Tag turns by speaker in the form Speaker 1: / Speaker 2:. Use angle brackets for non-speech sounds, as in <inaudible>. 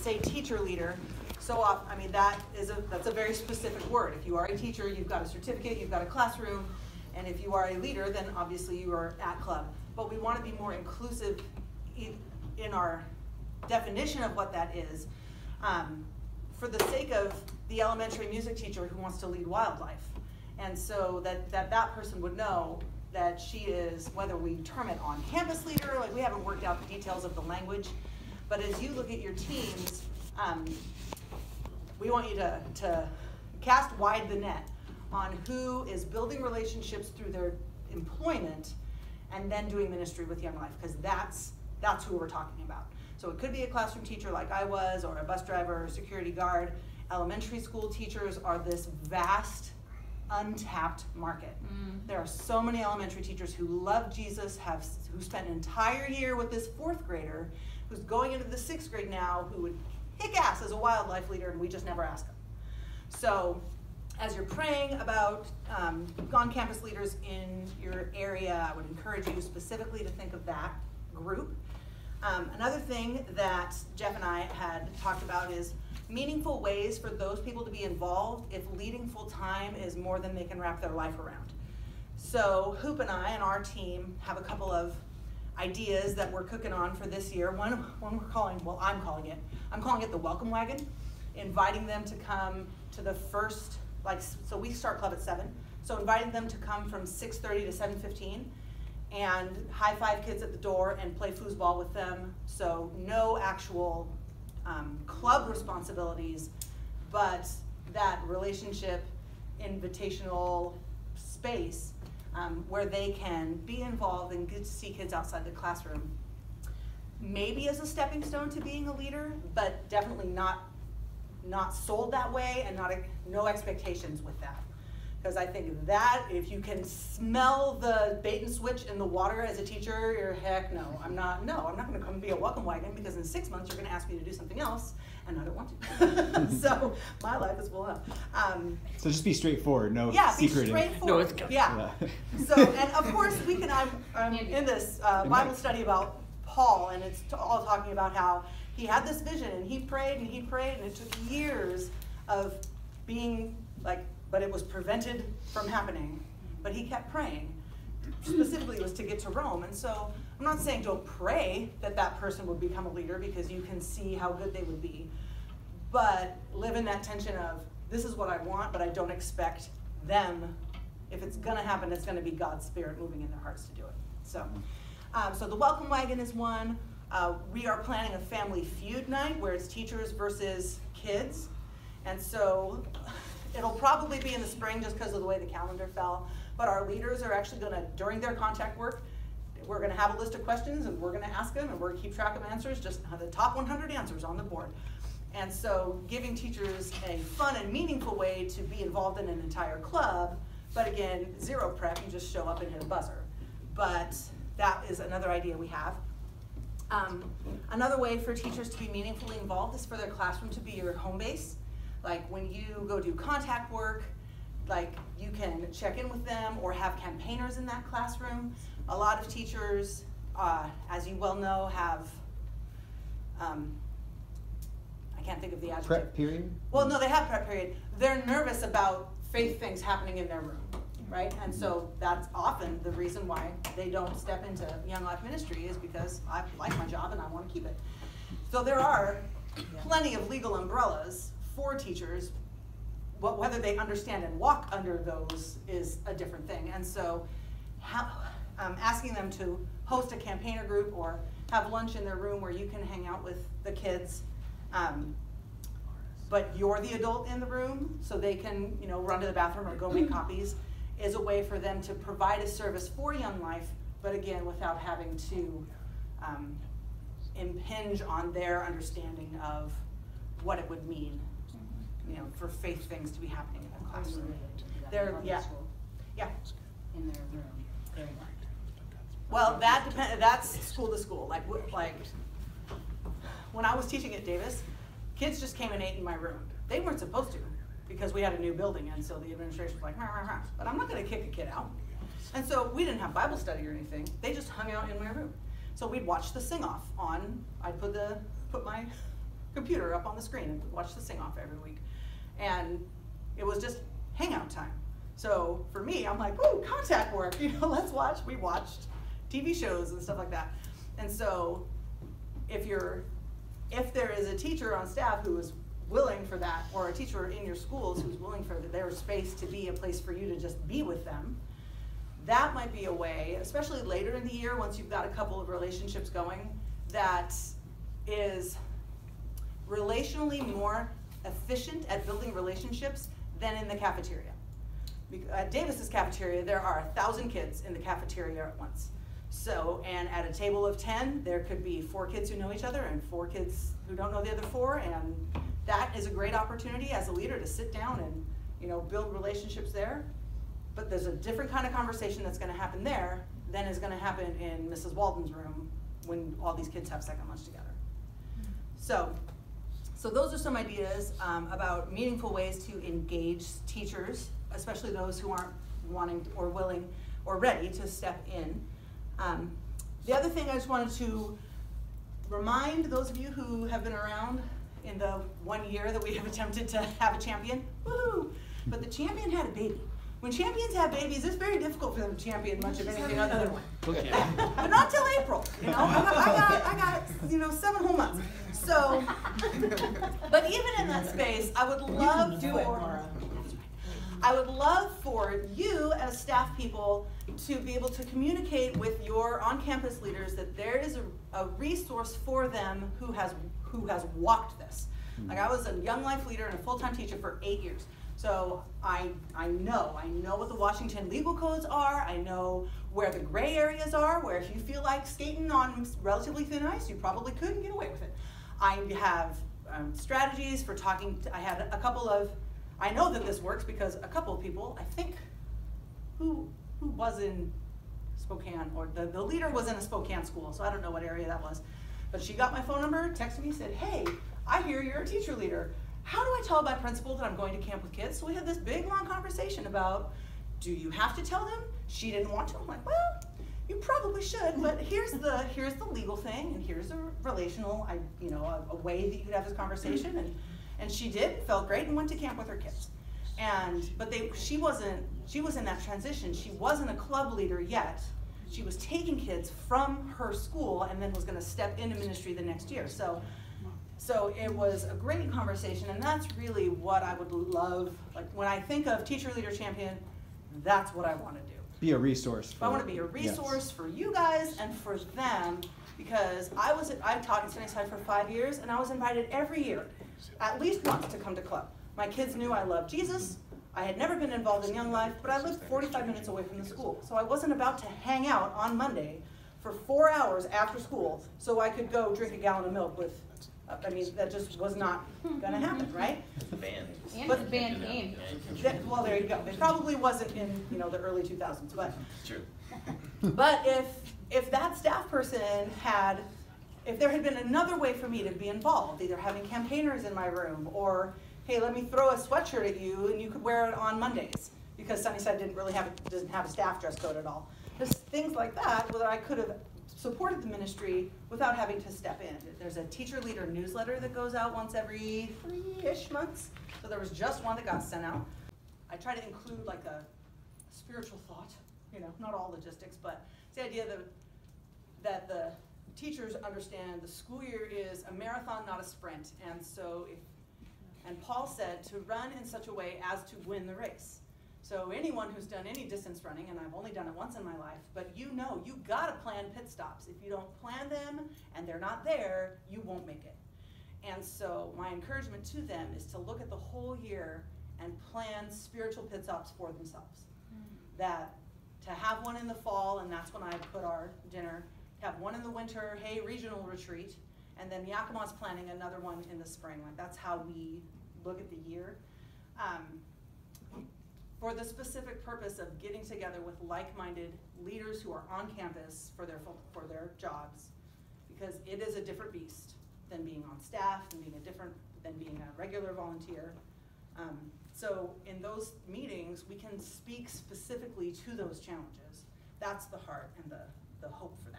Speaker 1: say teacher leader, so uh, I mean that is a that's a very specific word. If you are a teacher, you've got a certificate, you've got a classroom, and if you are a leader, then obviously you are at club. But we want to be more inclusive in our definition of what that is, um, for the sake of the elementary music teacher who wants to lead WyldLife. And so that, that that person would know that she is, whether we term it on campus leader, like we haven't worked out the details of the language, but as you look at your teams, um, we want you to, to cast wide the net on who is building relationships through their employment and then doing ministry with Young Life, because that's that's who we're talking about. So it could be a classroom teacher like I was, or a bus driver, or security guard. Elementary school teachers are this vast, untapped market. Mm. There are so many elementary teachers who love Jesus, have who spent an entire year with this fourth grader, who's going into the sixth grade now, who would kick ass as a WyldLife leader, and we just never ask them. So as you're praying about um, on-campus leaders in your area, I would encourage you specifically to think of that group. Um, another thing that Jeff and I had talked about is meaningful ways for those people to be involved if leading full time is more than they can wrap their life around. So Hoop and I and our team have a couple of ideas that we're cooking on for this year. One, one we're calling, well, I'm calling it, I'm calling it the welcome wagon, inviting them to come to the first, like, so we start club at seven. So inviting them to come from 6.30 to 7.15 and high five kids at the door and play foosball with them. So no actual um, club responsibilities, but that relationship, invitational space um, where they can be involved and get to see kids outside the classroom. Maybe as a stepping stone to being a leader, but definitely not not sold that way and not no expectations with that because I think that if you can smell the bait and switch in the water as a teacher, you're heck no. I'm not. No, I'm not going to come be a welcome wagon because in six months you're going to ask me to do something else, and I don't want to. <laughs> so my life is full up. Um,
Speaker 2: so just be straightforward. No
Speaker 1: yeah,
Speaker 2: secret.
Speaker 1: be straightforward. No, yeah. yeah. so and of course we can. I'm, I'm in this uh, Bible study about Paul, and it's all talking about how he had this vision and he prayed and he prayed, and it took years of being like but it was prevented from happening. But he kept praying. Specifically, it was to get to Rome. And so I'm not saying don't pray that that person would become a leader because you can see how good they would be. But live in that tension of this is what I want, but I don't expect them. If it's going to happen, it's going to be God's Spirit moving in their hearts to do it. So, um, so the welcome wagon is one. Uh, we are planning a family feud night where it's teachers versus kids. And so <laughs> It'll probably be in the spring just because of the way the calendar fell. But our leaders are actually going to, during their contact work, we're going to have a list of questions and we're going to ask them and we're going to keep track of answers, just the top 100 answers on the board. And so giving teachers a fun and meaningful way to be involved in an entire club, but again, zero prep, you just show up and hit a buzzer. But that is another idea we have. Um, another way for teachers to be meaningfully involved is for their classroom to be your home base. Like when you go do contact work, like you can check in with them or have campaigners in that classroom. A lot of teachers, uh, as you well know, have, um, I can't think of the adjective.
Speaker 2: Prep period?
Speaker 1: Well, no, they have prep period. They're nervous about faith things happening in their room, right? And so that's often the reason why they don't step into Young Life Ministry is because I like my job and I want to keep it. So there are plenty of legal umbrellas for teachers, but whether they understand and walk under those is a different thing. And so how, um, asking them to host a campaigner group or have lunch in their room where you can hang out with the kids, um, but you're the adult in the room so they can you know run to the bathroom or go make <clears throat> copies is a way for them to provide a service for Young Life, but again without having to um, impinge on their understanding of what it would mean you know, for faith things to be happening in the classroom. They're, yeah, yeah.
Speaker 3: In their room, very
Speaker 1: Well, that depend, that's school to school, like, like, when I was teaching at Davis, kids just came and ate in my room. They weren't supposed to, because we had a new building, and so the administration was like, rah, rah, rah. but I'm not gonna kick a kid out. And so we didn't have Bible study or anything, they just hung out in my room. So we'd watch the sing-off on, I'd put the, put my computer up on the screen and watch the sing-off every week. And it was just hangout time. So for me, I'm like, ooh, contact work, <laughs> you know, let's watch. We watched TV shows and stuff like that. And so if you're, if there is a teacher on staff who is willing for that, or a teacher in your schools who's willing for their space to be a place for you to just be with them, that might be a way, especially later in the year, once you've got a couple of relationships going, that is relationally more efficient at building relationships than in the cafeteria. At Davis's cafeteria, there are a thousand kids in the cafeteria at once. So, and at a table of 10, there could be four kids who know each other and four kids who don't know the other four. And that is a great opportunity as a leader to sit down and, you know, build relationships there. But there's a different kind of conversation that's gonna happen there than is gonna happen in Mrs. Walden's room when all these kids have second lunch together. So, so those are some ideas um, about meaningful ways to engage teachers, especially those who aren't wanting or willing or ready to step in. Um, the other thing I just wanted to remind those of you who have been around in the one year that we have <laughs> attempted to have a champion, woohoo! But the champion had a baby. When champions have babies, it's very difficult for them to champion much of anything other than one.
Speaker 2: Okay. <laughs>
Speaker 1: but not till April, you know. I got, I got, I got, you know, seven whole months. So, <laughs> but even in that space, I would love
Speaker 4: do
Speaker 1: for,
Speaker 4: it, Laura.
Speaker 1: I would love for you as staff people to be able to communicate with your on-campus leaders that there is a, a resource for them who has who has walked this. Like I was a young life leader and a full-time teacher for eight years. So I, I know, I know what the Washington legal codes are. I know where the gray areas are, where if you feel like skating on relatively thin ice, you probably couldn't get away with it. I have um, strategies for talking, to, I had a couple of, I know that this works because a couple of people, I think, who, who was in Spokane, or the, the leader was in a Spokane school, so I don't know what area that was. But she got my phone number, texted me, said, hey, I hear you're a teacher leader how do I tell my principal that I'm going to camp with kids? So we had this big long conversation about, do you have to tell them? She didn't want to. I'm like, well, you probably should, but here's the here's the legal thing, and here's a relational, I you know, a, a way that you could have this conversation, and and she did, felt great, and went to camp with her kids. And but they she wasn't she was in that transition. She wasn't a club leader yet. She was taking kids from her school and then was going to step into ministry the next year. So so it was a great conversation, and that's really what I would love. Like when I think of teacher leader champion, that's what I want to do.
Speaker 2: Be a resource.
Speaker 1: I want to be a resource
Speaker 2: yes.
Speaker 1: for you guys and for them because I was I've taught in Sunnyside for five years, and I was invited every year, at least once, to come to club. My kids knew I loved Jesus. I had never been involved in Young Life, but I lived 45 minutes away from the school, so I wasn't about to hang out on Monday for four hours after school so I could go drink a gallon of milk with I mean, that just was not gonna happen, <laughs> right?
Speaker 5: The band.
Speaker 3: And
Speaker 1: But-
Speaker 3: the band came.
Speaker 1: That- Well, there you go. It probably wasn't in, you know, the early two thousands, but,
Speaker 5: True. <laughs>
Speaker 1: but if, if that staff person had, if there had been another way for me to be involved, either having campaigners in my room, or, hey, let me throw a sweatshirt at you and you could wear it on Mondays, because Sunnyside didn't really have, a- doesn't have a staff dress code at all. Just things like that, whether I could have supported the ministry without having to step in. There's a teacher leader newsletter that goes out once every three-ish months. So there was just one that got sent out. I try to include like a spiritual thought, you know, not all logistics, but it's the idea that, that the teachers understand the school year is a marathon, not a sprint. And so if, and Paul said to run in such a way as to win the race. So anyone who's done any distance running, and I've only done it once in my life, but you know you gotta plan pit stops. If you don't plan them and they're not there, you won't make it. And so my encouragement to them is to look at the whole year and plan spiritual pit stops for themselves. That to have one in the fall, and that's when I put our dinner, have one in the winter, hey, regional retreat, and then Yakima's planning another one in the spring. Like that's how we look at the year. Um, for the specific purpose of getting together with like-minded leaders who are on campus for their, for their jobs. Because it is a different beast than being on staff, than being a different, than being a regular volunteer. Um, so in those meetings, we can speak specifically to those challenges. That's the heart and the, the hope for.